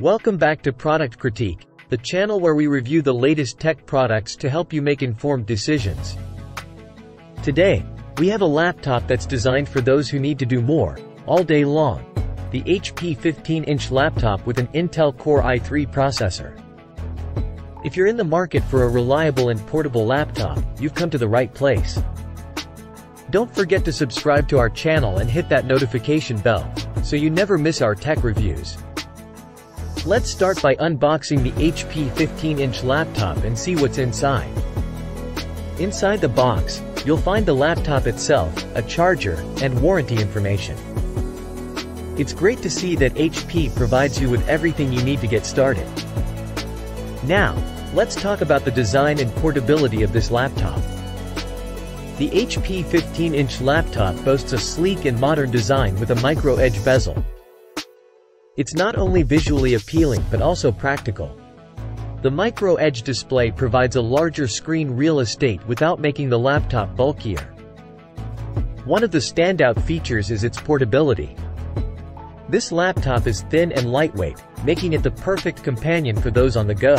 Welcome back to Product Critique, the channel where we review the latest tech products to help you make informed decisions. Today, we have a laptop that's designed for those who need to do more, all day long. The HP 15-inch laptop with an Intel Core i3 processor. If you're in the market for a reliable and portable laptop, you've come to the right place. Don't forget to subscribe to our channel and hit that notification bell, so you never miss our tech reviews. Let's start by unboxing the HP 15-inch laptop and see what's inside. Inside the box, you'll find the laptop itself, a charger, and warranty information. It's great to see that HP provides you with everything you need to get started. Now, let's talk about the design and portability of this laptop. The HP 15-inch laptop boasts a sleek and modern design with a micro-edge bezel. It's not only visually appealing but also practical. The Micro Edge display provides a larger screen real estate without making the laptop bulkier. One of the standout features is its portability. This laptop is thin and lightweight, making it the perfect companion for those on the go.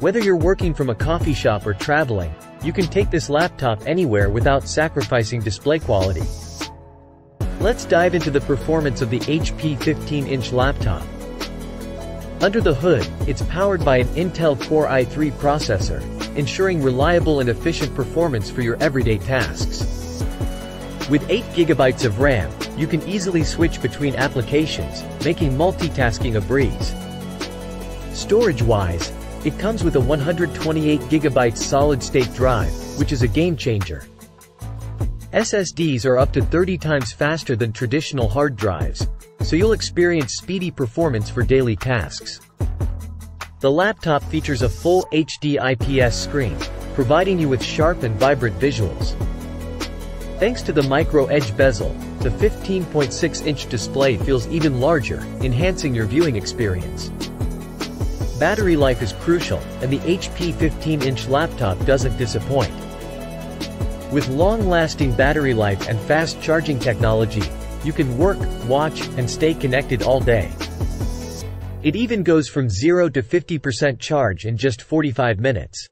Whether you're working from a coffee shop or traveling, you can take this laptop anywhere without sacrificing display quality. Let's dive into the performance of the HP 15-inch laptop. Under the hood, it's powered by an Intel Core i3 processor, ensuring reliable and efficient performance for your everyday tasks. With 8GB of RAM, you can easily switch between applications, making multitasking a breeze. Storage-wise, it comes with a 128GB solid-state drive, which is a game-changer. SSDs are up to 30 times faster than traditional hard drives, so you'll experience speedy performance for daily tasks. The laptop features a full HD IPS screen, providing you with sharp and vibrant visuals. Thanks to the micro edge bezel, the 15.6-inch display feels even larger, enhancing your viewing experience. Battery life is crucial, and the HP 15-inch laptop doesn't disappoint. With long-lasting battery life and fast charging technology, you can work, watch, and stay connected all day. It even goes from 0 to 50% charge in just 45 minutes.